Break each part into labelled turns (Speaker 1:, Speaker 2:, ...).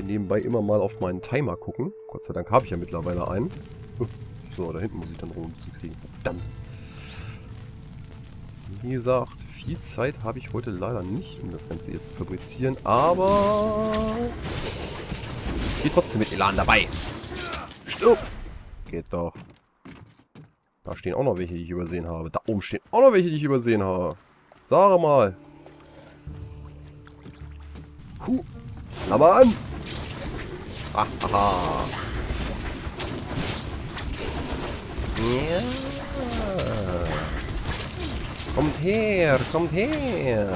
Speaker 1: hier nebenbei immer mal auf meinen Timer gucken. Gott sei Dank habe ich ja mittlerweile einen. So, da hinten muss ich dann rumzukriegen. Verdammt. Wie gesagt, viel Zeit habe ich heute leider nicht, um das Ganze jetzt zu fabrizieren, aber ich bin trotzdem mit Elan dabei. Stirb! Geht doch. Da stehen auch noch welche, die ich übersehen habe. Da oben stehen auch noch welche, die ich übersehen habe. Sag mal. Huh. Aber an! Aha. Ja. Kommt her, kommt her.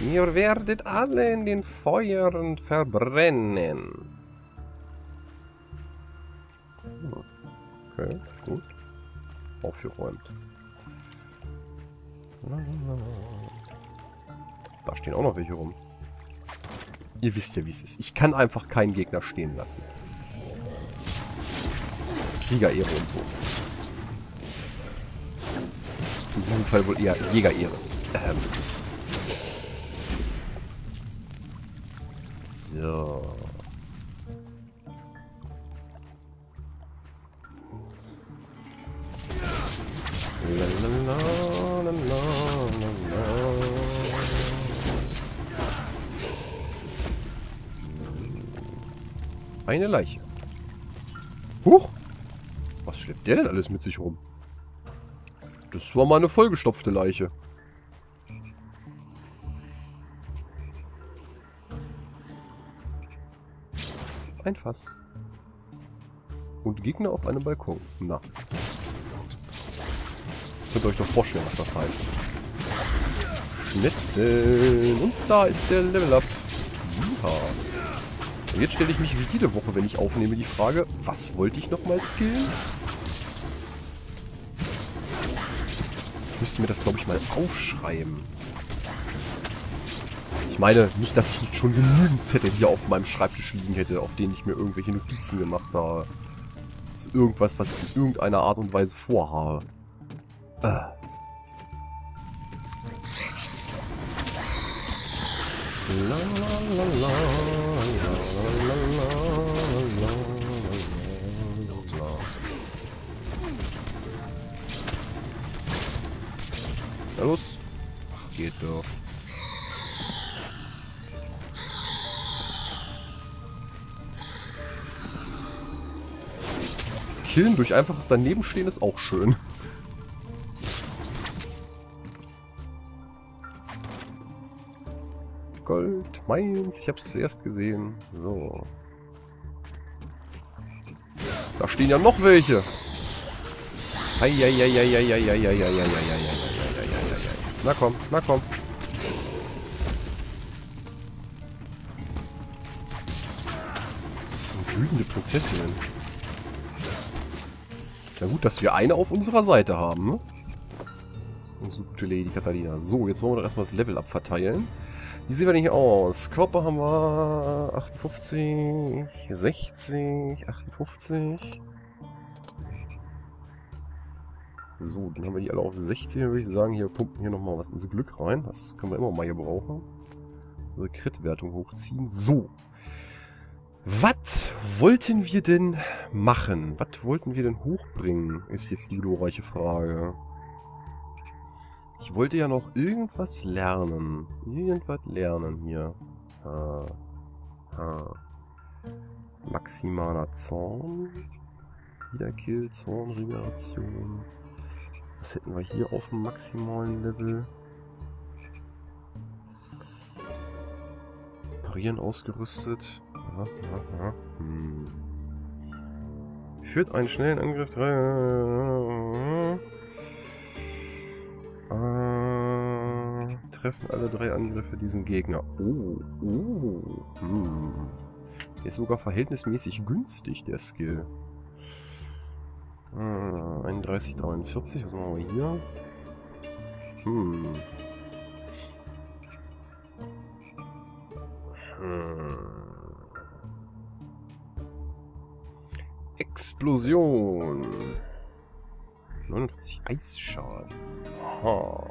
Speaker 1: Ihr werdet alle in den Feuern verbrennen. Okay, gut. Aufgeräumt. Da stehen auch noch welche rum. Ihr wisst ja, wie es ist. Ich kann einfach keinen Gegner stehen lassen. Kriegerehre und so. In diesem Fall wohl eher Jägerehre. Ähm. So. Eine Leiche. Huch! Was schleppt der denn alles mit sich rum? Das war mal eine vollgestopfte Leiche. Ein Fass. Und Gegner auf einem Balkon. Na. Könnt ihr euch doch vorstellen, was das heißt. Schnitzeln. Und da ist der Level-Up. Ja. Und jetzt stelle ich mich wie jede Woche, wenn ich aufnehme, die Frage, was wollte ich nochmal skillen? Ich müsste mir das, glaube ich, mal aufschreiben. Ich meine, nicht, dass ich schon genügend Zettel hier auf meinem Schreibtisch liegen hätte, auf denen ich mir irgendwelche Notizen gemacht habe. Das ist irgendwas, was ich in irgendeiner Art und Weise vorhabe. Äh. La, la, la, Los. Geht doch. Killen durch einfaches Danebenstehen ist auch schön. Gold, meins, ich hab's zuerst gesehen. So. Da stehen ja noch welche. Na komm, na komm. Wütende Prinzessin. Na gut, dass wir eine auf unserer Seite haben, ne? Unsere gute Lady Katharina. So, jetzt wollen wir doch erstmal das Level abverteilen. Wie sehen wir denn hier aus? Körper haben wir 58, 60, 58. So, dann haben wir die alle auf 60. Dann würde ich sagen, hier pumpen hier nochmal was ins Glück rein. Das können wir immer mal hier brauchen. Unsere Crit-Wertung hochziehen. So. Was wollten wir denn machen? Was wollten wir denn hochbringen, ist jetzt die glorreiche Frage. Ich wollte ja noch irgendwas lernen. Irgendwas lernen hier. Ha. Ha. Maximaler Zorn. Wiederkill, Zorn, Regeneration. Was hätten wir hier auf dem maximalen Level? Parieren ausgerüstet. Ja, ja, ja. Hm. Führt einen schnellen Angriff. Äh, treffen alle drei Angriffe diesen Gegner. Oh, oh. Hm. Ist sogar verhältnismäßig günstig, der Skill. Äh, 31, 43, was machen wir hier? Hm. Hm. Explosion. 49 Eisschaden. Aha.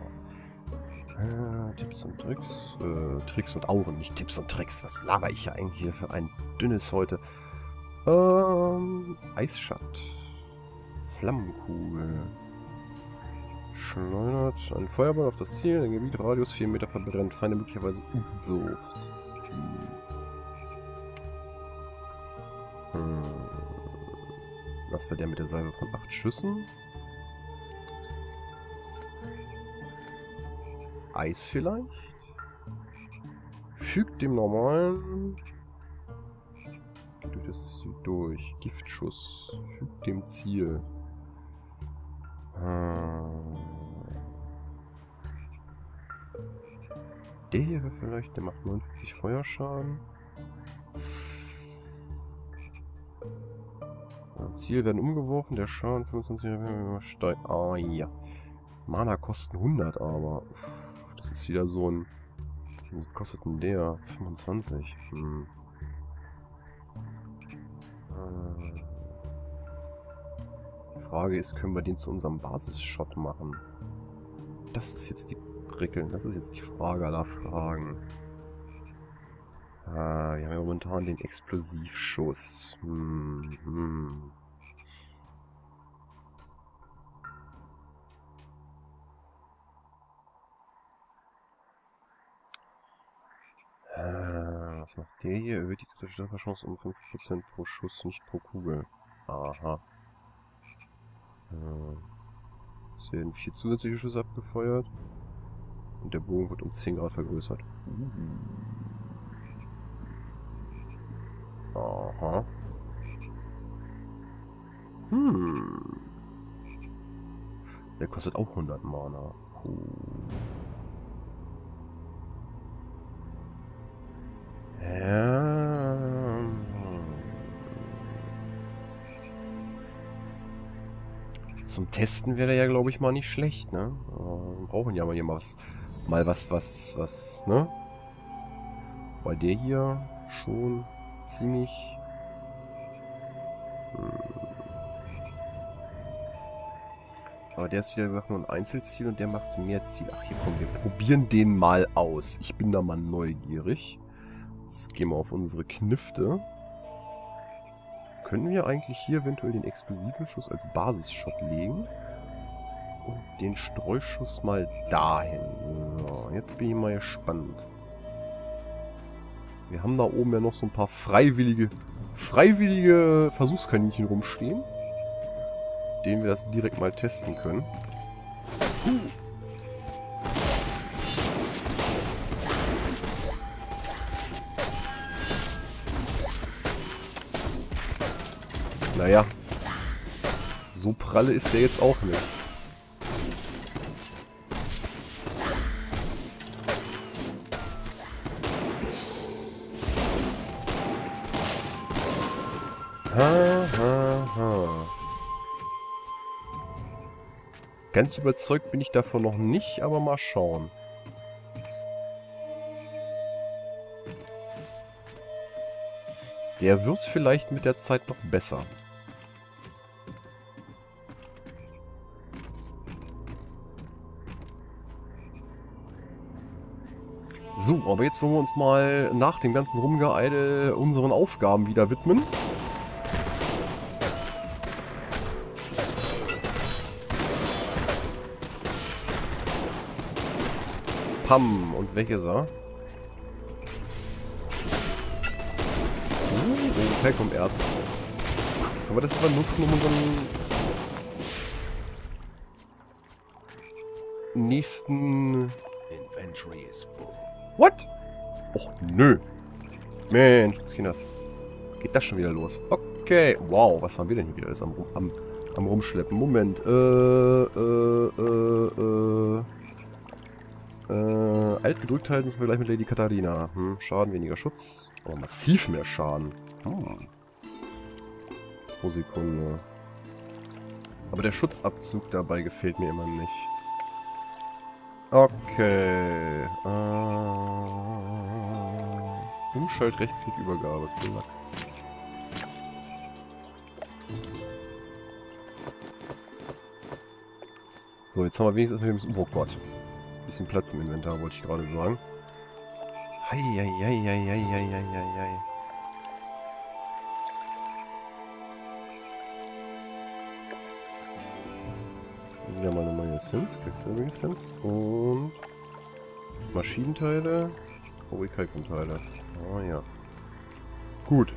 Speaker 1: Äh, Tipps und Tricks. Äh, Tricks und Auren, nicht Tipps und Tricks. Was laber ich ja eigentlich hier für ein dünnes heute? Ähm, Eisschatt. Flammenkugel. Schleudert ein Feuerball auf das Ziel, ein Gebiet Radius 4 Meter verbrennt, Feinde möglicherweise umwirft. Hm. Was wäre der mit der Salve von 8 Schüssen? Eis vielleicht? Fügt dem normalen... Durch das Ziel durch. Giftschuss. Fügt dem Ziel. Hm. Der hier vielleicht, der macht 49 Feuerschaden. Ziel werden umgeworfen, der Schaden 25 steigt. Ah ja. Mana kosten 100 aber. Das ist wieder so ein... Was kostet denn der? 25. Hm. Frage ist, können wir den zu unserem Basis-Shot machen? Das ist jetzt die Prickeln. Das ist jetzt die Frage aller Fragen. Ah, wir haben ja momentan den Explosivschuss. Hm, hm. Was macht der hier? Erhöht die kritische Trefferchance um 5% pro Schuss, nicht pro Kugel. Aha. Äh, es werden vier zusätzliche Schüsse abgefeuert. Und der Bogen wird um 10 Grad vergrößert. Aha. Hm. Der kostet auch 100 Mana. Puh. Ja. Zum Testen wäre ja, glaube ich, mal nicht schlecht, ne? Wir brauchen ja mal hier mal was, mal was, was, was, ne? Weil der hier schon ziemlich... Hm. Aber der ist, wie gesagt, nur ein Einzelziel und der macht mehr Ziel. Ach, hier kommen wir probieren den mal aus. Ich bin da mal neugierig. Jetzt gehen wir auf unsere Knifte. Können wir eigentlich hier eventuell den explosiven Schuss als Basisshot legen? Und den Streuschuss mal dahin. So, jetzt bin ich mal gespannt. Wir haben da oben ja noch so ein paar freiwillige, freiwillige Versuchskaninchen rumstehen. Denen wir das direkt mal testen können. Uh. Naja. So pralle ist der jetzt auch nicht. Ha, ha, ha. Ganz überzeugt bin ich davon noch nicht, aber mal schauen. Der wird vielleicht mit der Zeit noch besser. So, aber jetzt wollen wir uns mal nach dem ganzen Rumgeeide unseren Aufgaben wieder widmen. Pam. Und weg ist er. Uh, oh, Pelkom-Erz. Können wir das aber nutzen, um unseren nächsten Inventory is full. What? Och, nö. Mensch, was geht das? Geht das schon wieder los? Okay. Wow, was haben wir denn hier wieder alles am, am, am rumschleppen? Moment. Äh, äh, äh, äh. Äh, alt gedrückt halten sind wir gleich mit Lady Katharina. Hm, Schaden, weniger Schutz. Oh, massiv mehr Schaden. Hm. Pro Sekunde. Aber der Schutzabzug dabei gefällt mir immer nicht. Okay. Äh, Umschalt Rechtsklick Übergabe. Cool. So, jetzt haben wir wenigstens mit dem... Oh Gott. bisschen Platz im Inventar, wollte ich gerade sagen. Heieieiei. Wieder mal eine neue Essenz, Quecksilber-Essenz und Maschinenteile, Orikalkumteile. Oh ja. Gut.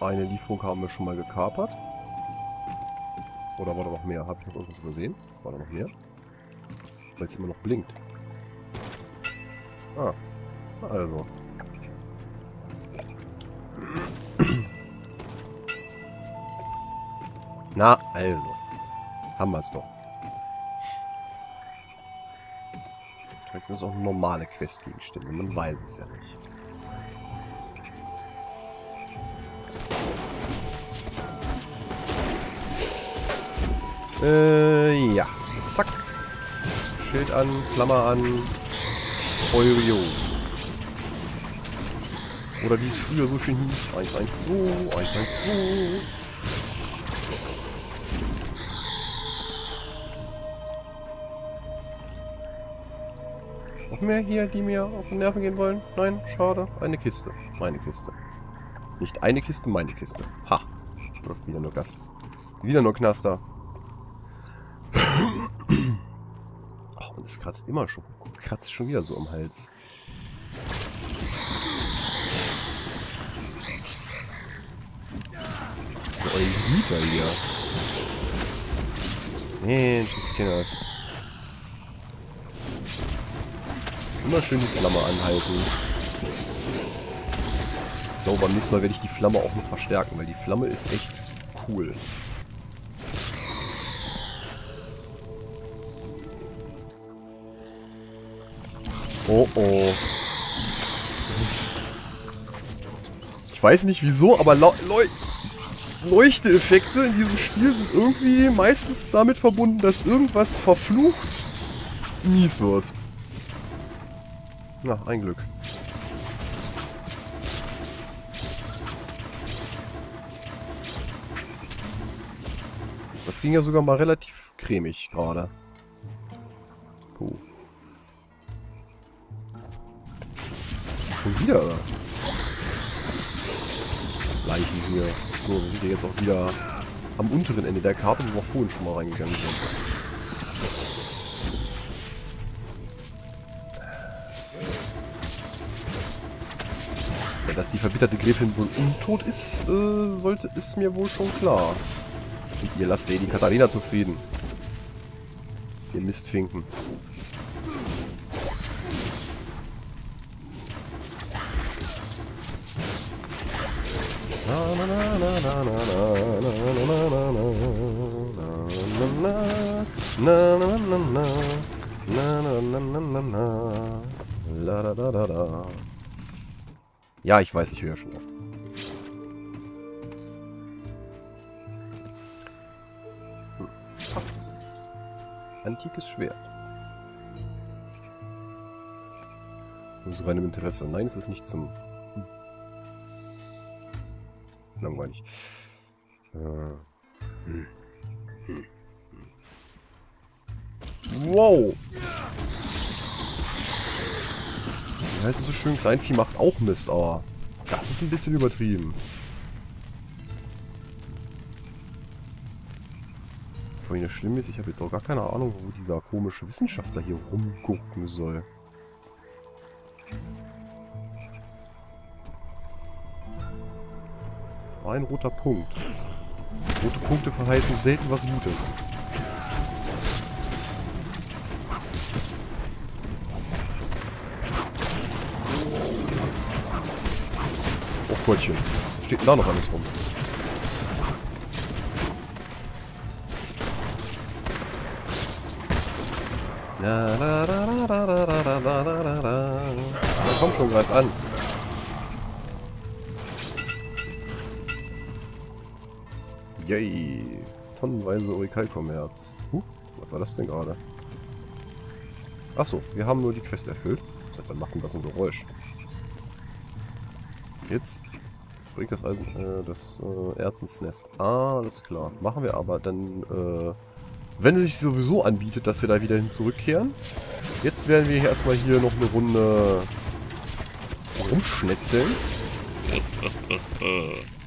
Speaker 1: Eine Lieferung haben wir schon mal gekapert. Oder war da noch mehr? Habe ich noch irgendwas übersehen? War da noch mehr? Weil es immer noch blinkt. Ah. Also. Na, also. Haben wir es doch. Vielleicht sind es auch normale Questgegenstände. Man weiß es ja nicht. Äh, ja. Zack. Schild an, Klammer an. Euro. Oder wie es früher so schön hieß. 112, 112. mehr hier, die mir auf den Nerven gehen wollen? Nein, schade. Eine Kiste. Meine Kiste. Nicht eine Kiste, meine Kiste. Ha. Wieder nur Gast. Wieder nur Knaster. Oh, und es kratzt immer schon. Kratzt schon wieder so am Hals. Oh, hier. Mensch, das Immer schön die Flamme anhalten. Glaube, beim nächsten Mal werde ich die Flamme auch noch verstärken, weil die Flamme ist echt cool. Oh oh. Ich weiß nicht wieso, aber Leu Leuchteeffekte in diesem Spiel sind irgendwie meistens damit verbunden, dass irgendwas verflucht mies wird. Na, ein Glück. Das ging ja sogar mal relativ cremig gerade. Schon wieder. Leichen hier. So, wir sind ja jetzt auch wieder am unteren Ende der Karte, wo wir vorhin schon mal reingegangen sind. Ja, dass die verbitterte Gräfin wohl untot ist, äh, sollte, ist mir wohl schon klar. Und ihr lasst Lady Katharina zufrieden. Ihr Mistfinken. Ja, ich weiß, ich höre schon auf. Hm. Antikes Schwert. Aus reinem Interesse. Nein, es ist nicht zum langweilig. Äh. Hm. Hm. Wow! Heißt es so schön, Kleinvieh macht auch Mist, aber das ist ein bisschen übertrieben. Vorhin das Schlimme ist, ich habe jetzt auch gar keine Ahnung, wo dieser komische Wissenschaftler hier rumgucken soll. ein roter Punkt. Rote Punkte verheißen selten was Gutes. Brötchen. Was steht da noch alles rum? Da kommt schon gerade an. Yay. Tonnenweise Orikalkommerz. Huh, was war das denn gerade? Achso, wir haben nur die Quest erfüllt. Dann machen wir so ein Geräusch? Jetzt Bringt das Eisen, äh, das äh, Erz. Ah, alles klar. Machen wir aber dann, äh, wenn es sich sowieso anbietet, dass wir da wieder hin zurückkehren. Jetzt werden wir hier erstmal hier noch eine Runde rumschnetzeln.